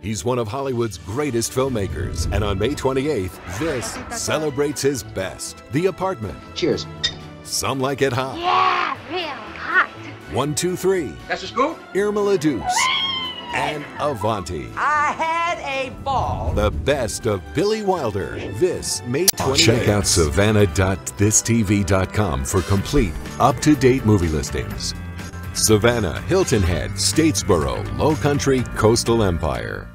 He's one of Hollywood's greatest filmmakers, and on May 28th, this celebrates his best. The Apartment. Cheers. Some like it hot. Yeah, real hot. One, two, three. That's a scoop? Irma la Douce. And Avanti. I had a ball. The best of Billy Wilder. This May 28th. Check out savannah.thistv.com for complete, up to date movie listings. Savannah, Hilton Head, Statesboro, Low Country, Coastal Empire.